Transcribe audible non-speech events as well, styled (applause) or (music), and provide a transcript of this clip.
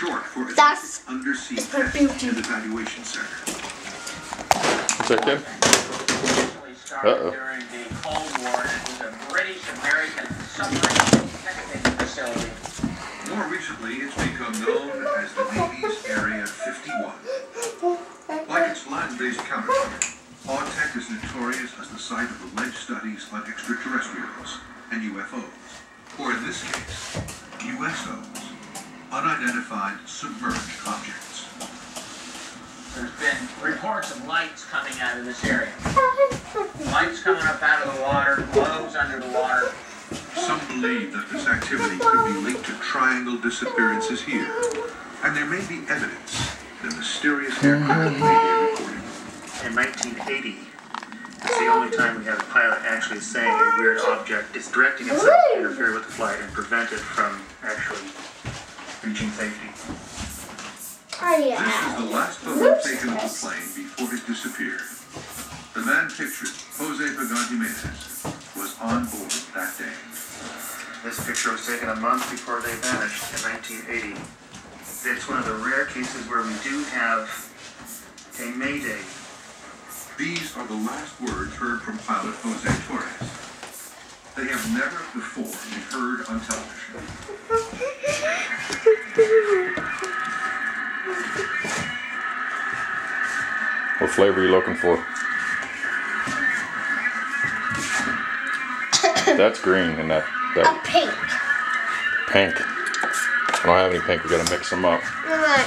short for That's Undersea it's for and Evaluation Center. Check in. Uh-oh. during the Cold War, it was a British-American submarine testing facility. More recently, it's become known as the Navy's Area 51. Like its land-based counterpart, AUTEC is notorious as the site of alleged studies on extraterrestrials and UFOs, or in this case, USOs, unidentified submerged objects. There's been reports of lights coming out of this area. Lights coming up out of the water, globes under the water. Some believe that this activity could be linked to triangle disappearances here, and there may be evidence that mysterious aircraft may be recorded. In 1980, it's the only time we had a pilot actually saying a weird object is directing itself to interfere with the flight and prevent it from actually reaching safety. Oh This yeah. is the last photo taken of the plane before it disappeared. The man pictured, Jose Pagante Jimenez, was on board that day. This picture was taken a month before they vanished in 1980. It's one of the rare cases where we do have a mayday. These are the last words heard from pilot Jose Torres. They have never before been heard on television. (laughs) What flavor are you looking for? That's green and that, that A pink. pink. I don't have any pink. We gotta mix them up. Look.